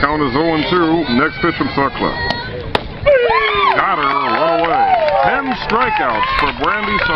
Count is 0-2. Next pitch from Sutcliffe. Got her, run away. Ten strikeouts for Brandy Sutcliffe.